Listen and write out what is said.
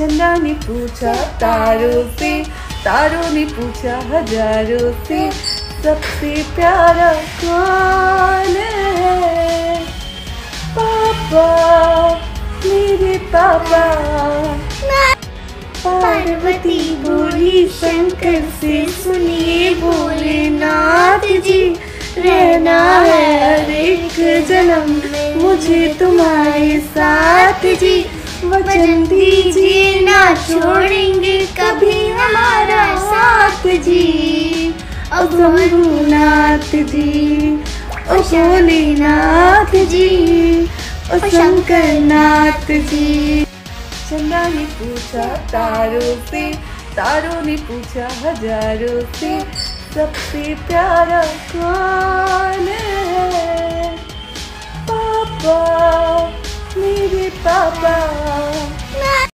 चंदा ने पूछा, तारों से, तारों ने पूछा हज़ारों से, सबसे प्यारा कौन है? पापा, मेरे पापा। पार्वती बोली, शंकर से सुनिए भोलेनाथ जी। रहना है हर एक जन्म, मुझे तुम्हारे साथ जी। वचन दीजिए छोड़ेंगे कभी हमारा साथ जी। ओ जी ओ जी शंकर नाथ जी। चंदा ने पूछा, तारों से तारों ने पूछा, हज़ारों से, सबसे प्यारा कौन है? पापा, मेरे पापा।